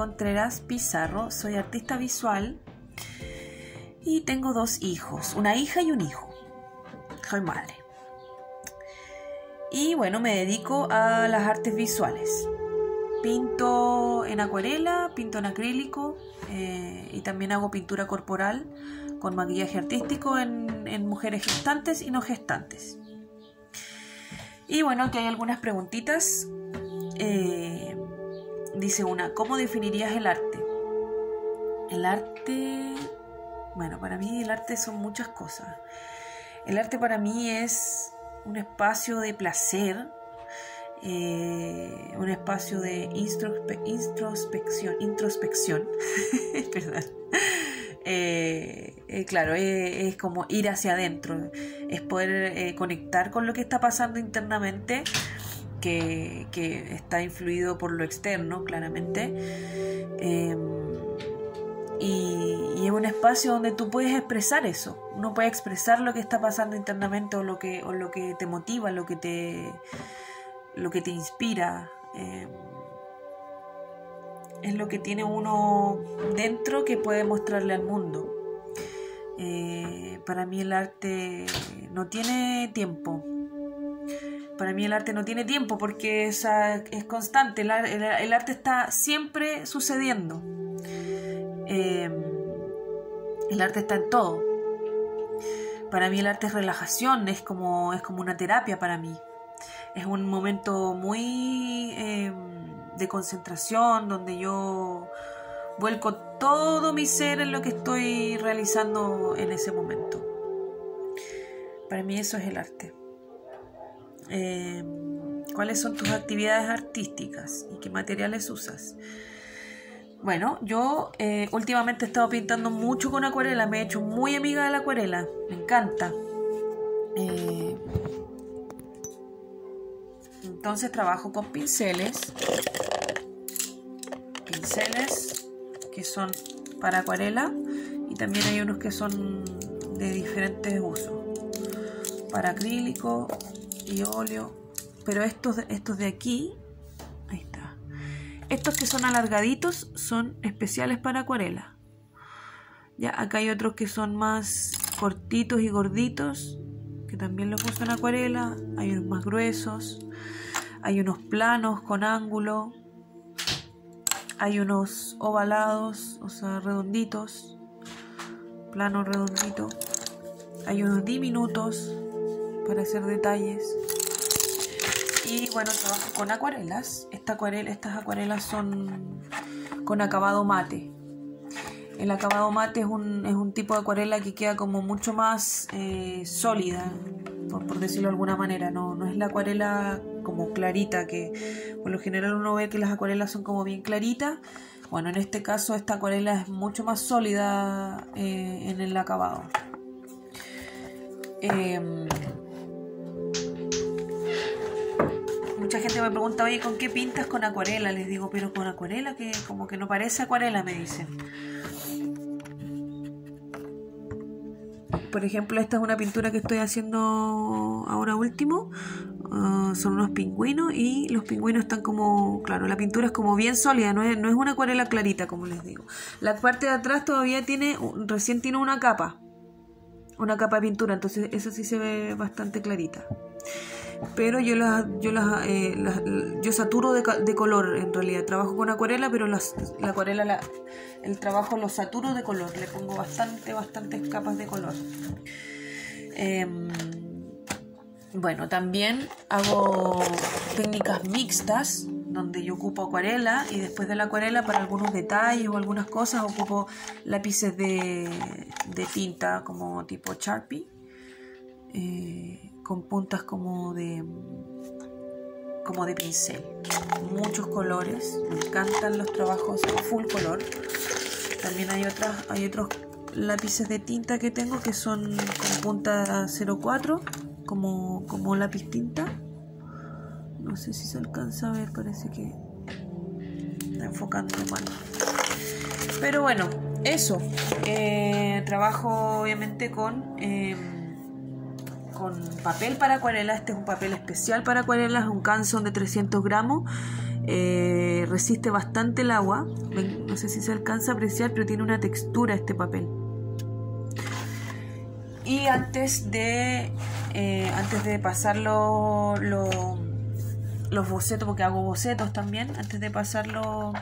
Contreras Pizarro, soy artista visual y tengo dos hijos, una hija y un hijo. Soy madre. Y bueno, me dedico a las artes visuales. Pinto en acuarela, pinto en acrílico eh, y también hago pintura corporal con maquillaje artístico en, en mujeres gestantes y no gestantes. Y bueno, aquí hay algunas preguntitas eh, dice una, ¿cómo definirías el arte? El arte, bueno, para mí el arte son muchas cosas. El arte para mí es un espacio de placer, eh, un espacio de introspección, introspección, perdón. Eh, claro, es, como ir hacia adentro, es poder conectar con lo que está pasando internamente que, está influido por lo externo, claramente. Em, y, es un espacio donde tú puedes expresar eso. Uno puede expresar lo que está pasando internamente o lo que, o lo que te motiva, lo que te, lo que te inspira. Em, es lo que tiene uno dentro que puede mostrarle al mundo. Eh, para mí el arte no tiene tiempo, para mí el arte no tiene tiempo porque es, constante, el, arte está siempre sucediendo. Em, el arte está en todo. Para mí el arte es relajación, es como, es como una terapia para mí. Es un momento muy em, de concentración donde yo vuelco todo mi ser en lo que estoy realizando en ese momento. Para mí eso es el arte. Eh, cuáles son tus actividades artísticas y qué materiales usas. Bueno, yo eh, últimamente he estado pintando mucho con acuarela, me he hecho muy amiga de la acuarela, me encanta. Eh, entonces trabajo con pinceles, pinceles que son para acuarela y también hay unos que son de diferentes usos, para acrílico, y óleo. Pero estos, estos de aquí, ahí está. Estos que son alargaditos son especiales para acuarela. Ya, acá hay otros que son más cortitos y gorditos, que también los uso en acuarela. Hay unos más gruesos. Hay unos planos con ángulo. Hay unos ovalados, o sea, redonditos. Plano redondito. Hay unos diminutos para hacer detalles. Y bueno, trabajo con acuarelas. Esta acuarela, estas acuarelas son con acabado mate. El acabado mate es un, es un tipo de acuarela que queda como mucho más eh, sólida, por, decirlo de alguna manera. No, no es la acuarela como clarita, que por lo general uno ve que las acuarelas son como bien claritas. Bueno, en este caso esta acuarela es mucho más sólida eh, en el acabado. Eh, mucha gente me pregunta, oye, ¿con qué pintas con acuarela? Les digo, pero con acuarela, que como que no parece acuarela, me dicen. Por ejemplo, esta es una pintura que estoy haciendo ahora último. Ah, son unos pingüinos y los pingüinos están como, claro, la pintura es como bien sólida, no es, no es una acuarela clarita, como les digo. La parte de atrás todavía tiene, recién tiene una capa, una capa de pintura, entonces esa sí se ve bastante clarita pero yo las, yo las, eh, yo saturo de, color en realidad. Trabajo con acuarela, pero las, la acuarela, la, el trabajo lo saturo de color. Le pongo bastante, bastantes capas de color. Em, bueno, también hago técnicas mixtas donde yo ocupo acuarela y después de la acuarela para algunos detalles o algunas cosas ocupo lápices de, de tinta como tipo Sharpie. Eh, con puntas como de como de pincel. Muchos colores. Me encantan los trabajos full color. También hay otras hay otros lápices de tinta que tengo que son con punta 04 como como lápiz tinta. No sé si se alcanza a ver parece que está enfocando mal. Pero bueno eso. Eh, trabajo obviamente con em, con papel para acuarela. Este es un papel especial para acuarelas, un canson de 300 gramos. eh, resiste bastante el agua. No sé si se alcanza a apreciar, pero tiene una textura este papel. Y antes de, eh, antes de pasarlo, los bocetos, porque hago bocetos también, antes de pasarlo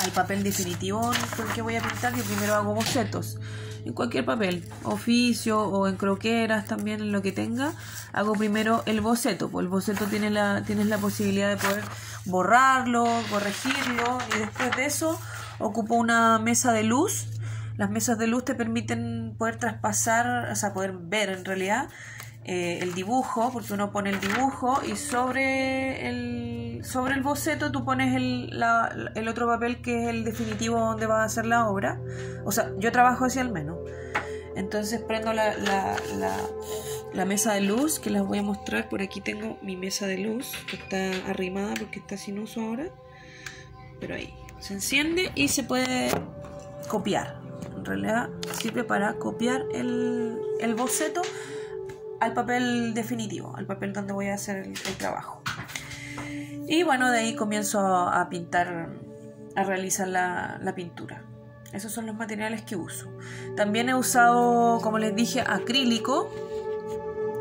al papel definitivo con que voy a pintar, yo primero hago bocetos en cualquier papel, oficio o en croqueras también, lo que tenga, hago primero el boceto. Pues el boceto tiene la, tienes la posibilidad de poder borrarlo, corregirlo y después de eso ocupo una mesa de luz. Las mesas de luz te permiten poder traspasar, o sea, poder ver en realidad eh, el dibujo, porque uno pone el dibujo y sobre el, sobre el boceto tú pones el, otro papel que es el definitivo donde va a hacer la obra. O sea, yo trabajo así al menos. Entonces prendo la, mesa de luz que las voy a mostrar. Por aquí tengo mi mesa de luz que está arrimada porque está sin uso ahora. Pero ahí se enciende y se puede copiar. En realidad sirve para copiar el boceto al papel definitivo, al papel donde voy a hacer el, trabajo. Y bueno, de ahí comienzo a, pintar, a realizar la, pintura. Esos son los materiales que uso. También he usado, como les dije, acrílico.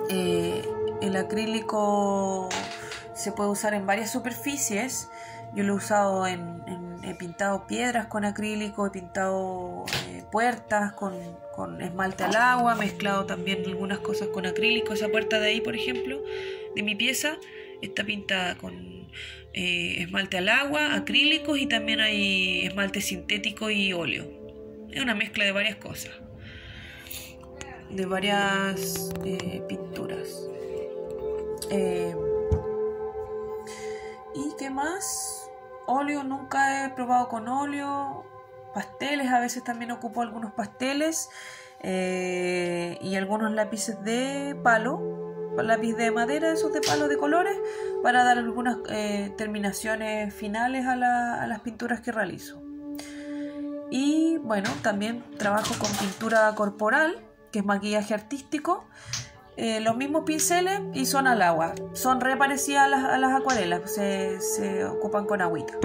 Eh, el acrílico se puede usar en varias superficies. Yo lo he usado en, he pintado piedras con acrílico, he pintado eh, puertas con, esmalte al agua, mezclado también algunas cosas con acrílico. Esa puerta de ahí, por ejemplo, de mi pieza, está pintada con eh, esmalte al agua, acrílicos y también hay esmalte sintético y óleo. Es una mezcla de varias cosas, de varias eh, pinturas. ¿Y qué más? óleo nunca he probado con óleo. Pasteles, a veces también ocupo algunos pasteles eh, y algunos lápices de palo, lápiz de madera, esos de palo de colores, para dar algunas eh, terminaciones finales a, las pinturas que realizo. Y bueno, también trabajo con pintura corporal, que es maquillaje artístico, eh, los mismos pinceles y son al agua. Son re parecidas a las, acuarelas, se, ocupan con agüita.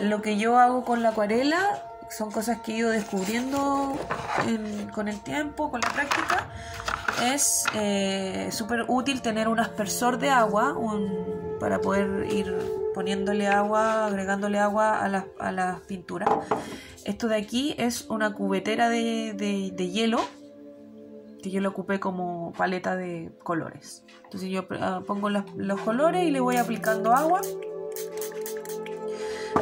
Lo que yo hago con la acuarela son cosas que he ido descubriendo con el tiempo, con la práctica. Es eh, súper útil tener un aspersor de agua para poder ir poniéndole agua, agregándole agua a las, a pinturas. Esto de aquí es una cubetera de, de hielo que yo lo ocupé como paleta de colores. Entonces yo ah, pongo los, colores y le voy aplicando agua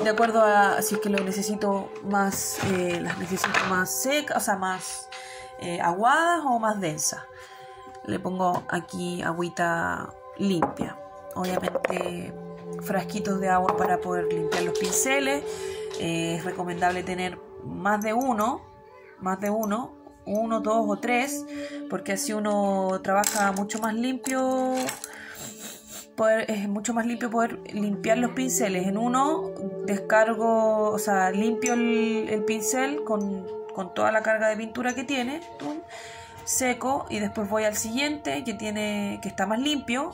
de acuerdo a si es que lo necesito más, eh, las necesito más secas, o sea, más eh, aguadas o más densas. Le pongo aquí agüita limpia. Obviamente frasquitos de agua para poder limpiar los pinceles. Eh, es recomendable tener más de uno, más de uno, uno, dos o tres, porque así uno trabaja mucho más limpio. es mucho más limpio poder limpiar los pinceles. En uno descargo, o sea, limpio el, pincel con, toda la carga de pintura que tiene, seco y después voy al siguiente que tiene que está más limpio,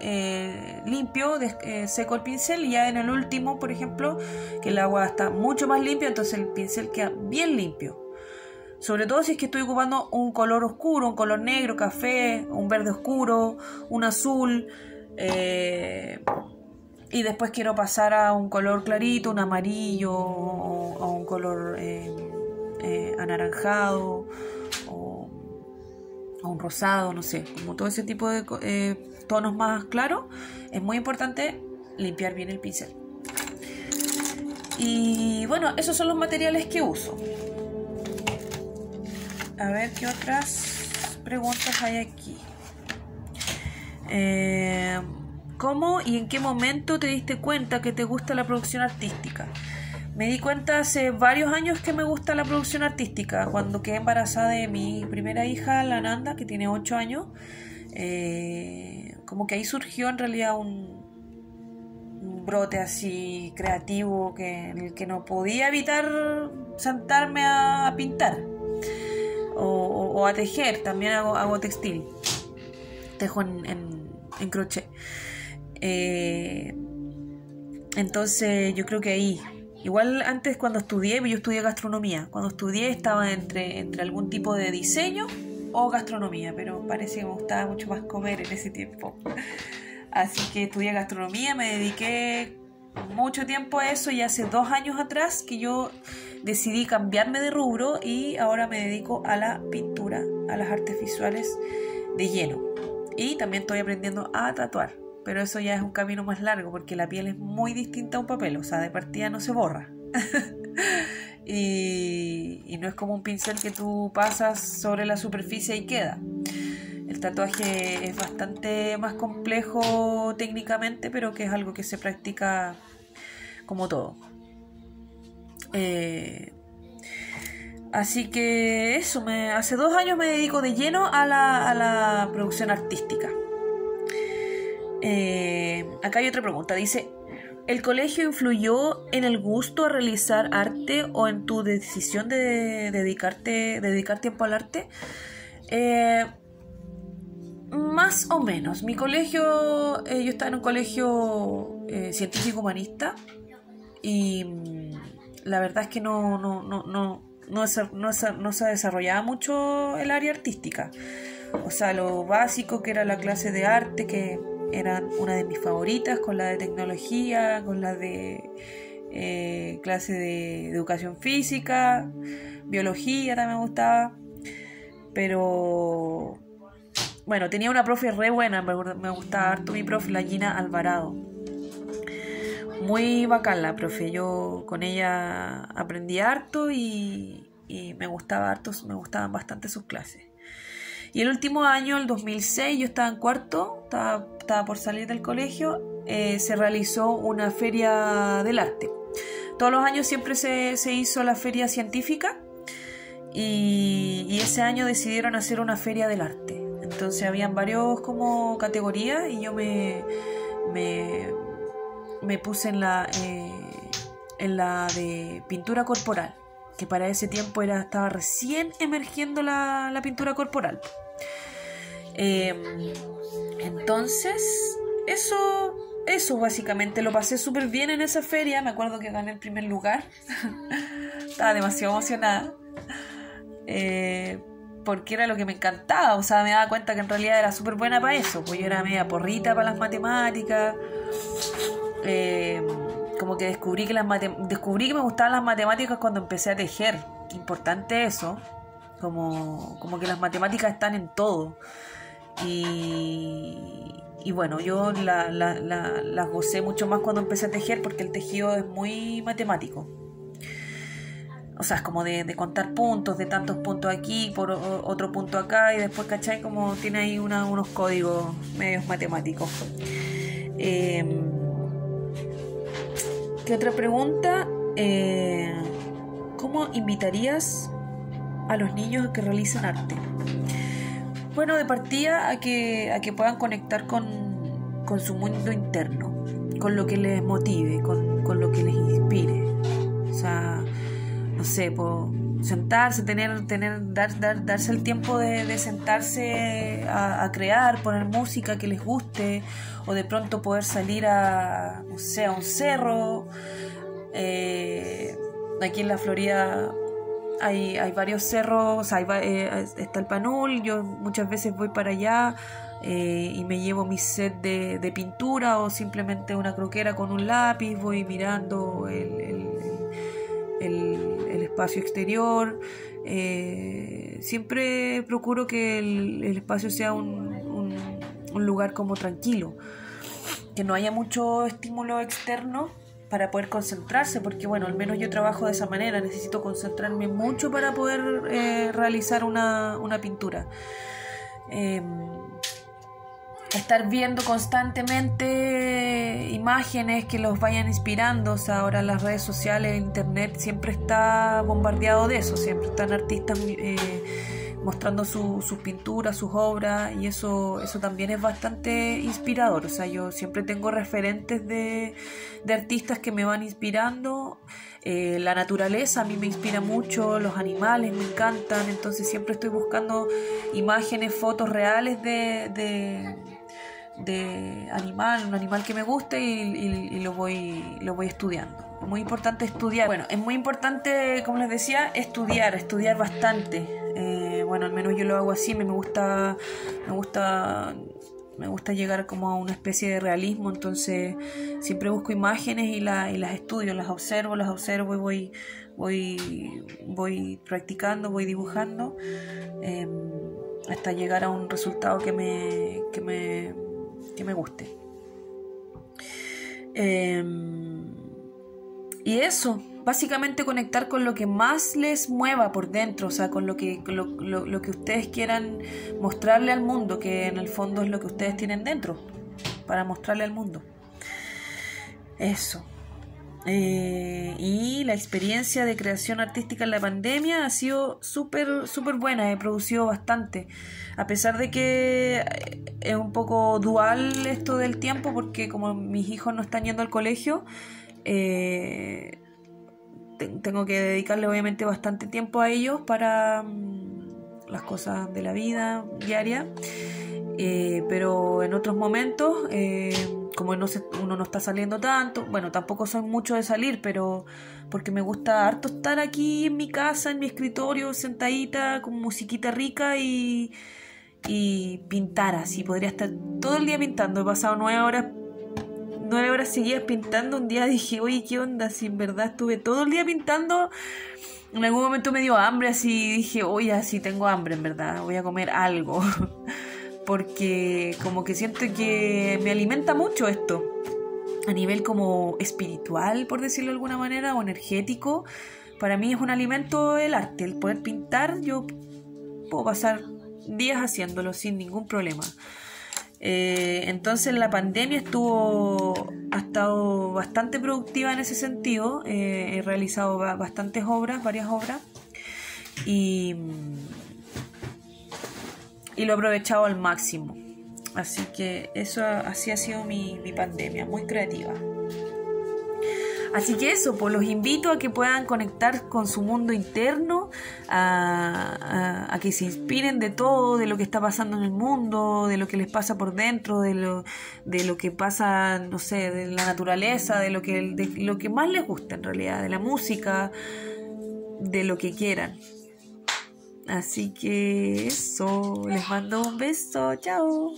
eh, limpio, eh, seco el pincel y ya en el último, por ejemplo, que el agua está mucho más limpia, entonces el pincel queda bien limpio. Sobre todo si es que estoy ocupando un color oscuro, un color negro, café, un verde oscuro, un azul. Eh, y después quiero pasar a un color clarito, un amarillo o a un color anaranjado o a un rosado, no sé, como todo ese tipo de tonos más claros, es muy importante limpiar bien el pincel. Y bueno, esos son los materiales que uso. A ver qué otras preguntas hay aquí. Eh, ¿Cómo y en qué momento te diste cuenta que te gusta la producción artística? Me di cuenta hace varios años que me gusta la producción artística. Cuando quedé embarazada de mi primera hija, la Nanda, que tiene 8 años, eh, como que ahí surgió en realidad un, brote así creativo que, en el que no podía evitar sentarme a pintar o, a tejer, también hago, hago textil, tejo en, en, crochet. Eh, entonces yo creo que ahí, igual antes cuando estudié, yo estudié gastronomía, cuando estudié estaba entre, entre algún tipo de diseño o gastronomía, pero parece que me gustaba mucho más comer en ese tiempo. Así que estudié gastronomía, me dediqué mucho tiempo a eso y hace dos años atrás que yo decidí cambiarme de rubro y ahora me dedico a la pintura, a las artes visuales de lleno. Y también estoy aprendiendo a tatuar, pero eso ya es un camino más largo porque la piel es muy distinta a un papel, o sea, de partida no se borra. y, no es como un pincel que tú pasas sobre la superficie y queda. El tatuaje es bastante más complejo técnicamente, pero que es algo que se practica como todo. Eh, así que eso, me, hace dos años me dedico de lleno a la, producción artística. Eh, acá hay otra pregunta, dice, ¿el colegio influyó en el gusto a realizar arte o en tu decisión de dedicarte, dedicar tiempo al arte? Eh, más o menos. Mi colegio, eh, yo estaba en un colegio científico humanista y mm, la verdad es que no, no, no, no, no, se, no, se, desarrollaba mucho el área artística. O sea, lo básico que era la clase de arte, que era una de mis favoritas, con la de tecnología, con la de eh, clase de educación física, biología también me gustaba. Pero bueno, tenía una profe re buena, me gustaba harto mi profe, la Gina Alvarado. Muy bacán la profe, yo con ella aprendí harto y, me gustaba harto, me gustaban bastante sus clases. Y el último año, el 2006, yo estaba en cuarto, estaba, por salir del colegio, eh, se realizó una feria del arte. Todos los años siempre se, hizo la feria científica y, ese año decidieron hacer una feria del arte. Entonces habían varios como categorías y yo me, me, puse en la, eh, en la de pintura corporal, que para ese tiempo era, estaba recién emergiendo la, pintura corporal. Em, entonces, eso, eso básicamente, lo pasé súper bien en esa feria, me acuerdo que gané el primer lugar, estaba demasiado emocionada. Eh, porque era lo que me encantaba, o sea, me daba cuenta que en realidad era súper buena para eso, pues yo era media porrita para las matemáticas, eh, como que descubrí que, las descubrí que me gustaban las matemáticas cuando empecé a tejer, importante eso, como, como que las matemáticas están en todo, y, y bueno, yo las la, gocé mucho más cuando empecé a tejer porque el tejido es muy matemático. O sea, es como de, contar puntos, de tantos puntos aquí, por otro punto acá, y después, ¿cachai? Como tiene ahí unos códigos medios matemáticos. Em, ¿Qué otra pregunta? Eh, ¿Cómo invitarías a los niños a que realicen arte? Bueno, de partida a que, a que puedan conectar con, con su mundo interno, con lo que les motive, con, con lo que les inspire. O sea, no sé, por sentarse, tener, tener, dar, dar, darse el tiempo de, sentarse a, crear, poner música que les guste, o de pronto poder salir a, no a un cerro. Eh, aquí en la Florida hay, hay varios cerros, hay, eh, está el Panul, yo muchas veces voy para allá eh, y me llevo mi set de, pintura o simplemente una croquera con un lápiz, voy mirando el el, espacio exterior. Eh, siempre procuro que el, espacio sea un, un, lugar como tranquilo, que no haya mucho estímulo externo para poder concentrarse, porque bueno, al menos yo trabajo de esa manera, necesito concentrarme mucho para poder eh, realizar una, una pintura. Em, estar viendo constantemente imágenes que los vayan inspirando. O sea, ahora las redes sociales, internet siempre está bombardeado de eso, siempre están artistas eh, mostrando sus pinturas, sus obras, y eso, eso también es bastante inspirador. O sea, yo siempre tengo referentes de, de artistas que me van inspirando. Eh, la naturaleza a mí me inspira mucho, los animales me encantan, entonces siempre estoy buscando imágenes, fotos reales de de animal, un animal que me guste y, lo, voy, lo voy estudiando. Es muy importante estudiar. Bueno, es muy importante, como les decía, estudiar, estudiar bastante. Eh, bueno, al menos yo lo hago así, me, gusta, me gusta me gusta llegar como a una especie de realismo, entonces siempre busco imágenes y las estudio, las observo, las observo y voy, voy, voy practicando, voy dibujando em, hasta llegar a un resultado que me, que me, que me guste. Em, y eso, básicamente conectar con lo que más les mueva por dentro, o sea, con lo que, lo, que ustedes quieran mostrarle al mundo, que en el fondo es lo que ustedes tienen dentro, para mostrarle al mundo. Eso. Eh, y la experiencia de creación artística en la pandemia ha sido súper, súper buena, he producido bastante. A pesar de que es un poco dual esto del tiempo, porque como mis hijos no están yendo al colegio, eh, tengo que dedicarle obviamente bastante tiempo a ellos para mm, las cosas de la vida diaria. Eh, pero en otros momentos, eh, como no uno no está saliendo tanto, bueno, tampoco soy mucho de salir, pero porque me gusta harto estar aquí en mi casa, en mi escritorio, sentadita, con musiquita rica y, y pintar así. Podría estar todo el día pintando. He pasado nueve horas nueve horas seguidas pintando. Un día dije, oye, ¿qué onda? Si en verdad estuve todo el día pintando. En algún momento me dio hambre, así dije, oye, así tengo hambre, en verdad, voy a comer algo. Porque como que siento que me alimenta mucho esto. A nivel como espiritual, por decirlo de alguna manera, o energético. Para mí es un alimento el arte, el poder pintar. Yo puedo pasar días haciéndolo sin ningún problema. Eh, entonces la pandemia estuvo, ha estado bastante productiva en ese sentido. Eh, he realizado bastantes obras, varias obras. Y, y lo he aprovechado al máximo. Así que eso así ha sido mi, mi pandemia, muy creativa. Así que eso, pues los invito a que puedan conectar con su mundo interno, a, que se inspiren de todo, de lo que está pasando en el mundo, de lo que les pasa por dentro, de lo, de lo que pasa, no sé, de la naturaleza, de lo que, de lo que más les gusta en realidad, de la música, de lo que quieran. Así que eso, les mando un beso, chao.